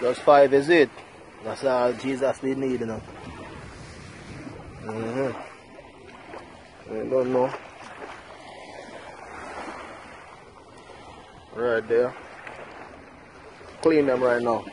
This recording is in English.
Just five is it. That's all Jesus did need, you know. Mm-hmm. I don't know. Right there. Clean them right now.